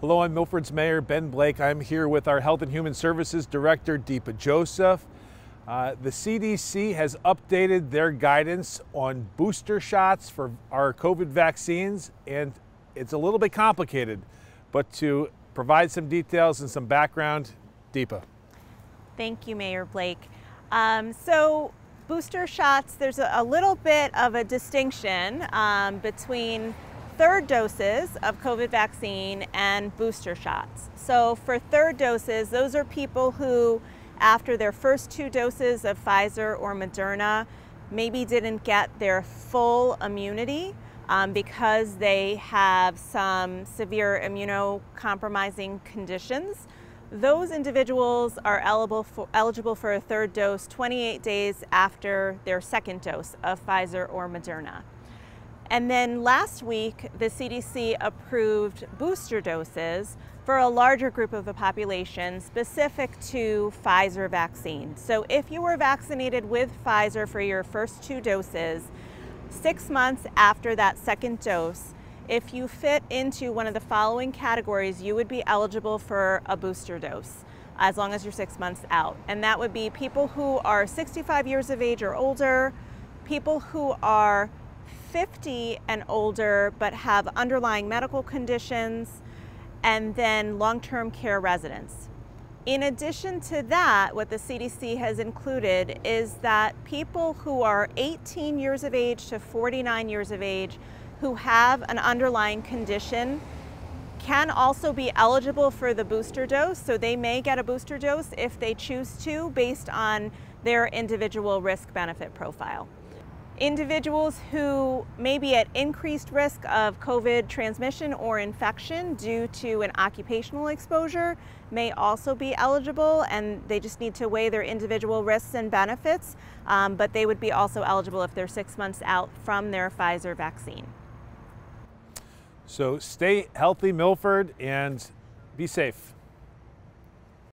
Hello, I'm Milford's Mayor Ben Blake. I'm here with our Health and Human Services Director Deepa Joseph. Uh, the CDC has updated their guidance on booster shots for our COVID vaccines, and it's a little bit complicated. But to provide some details and some background, Deepa. Thank you, Mayor Blake. Um, so, booster shots, there's a, little bit of a distinction um, between third doses of COVID vaccine and booster shots. So, for third doses, those are people who after their first two doses of Pfizer or Moderna maybe didn't get their full immunity um, because they have some severe immunocompromising conditions. Those individuals are eligible for, eligible for a third dose 28 days after their second dose of Pfizer or Moderna. And then last week, the CDC approved booster doses for a larger group of the population specific to Pfizer vaccine. So if you were vaccinated with Pfizer for your first two doses, six months after that second dose, if you fit into one of the following categories, you would be eligible for a booster dose as long as you're six months out. And that would be people who are 65 years of age or older, people who are 50 and older but have underlying medical conditions, and then long-term care residents. In addition to that, what the CDC has included is that people who are 18 years of age to 49 years of age who have an underlying condition can also be eligible for the booster dose. So they may get a booster dose if they choose to based on their individual risk benefit profile. Individuals who may be at increased risk of COVID transmission or infection due to an occupational exposure may also be eligible and they just need to weigh their individual risks and benefits, um, but they would be also eligible if they're six months out from their Pfizer vaccine. So stay healthy, Milford, and be safe.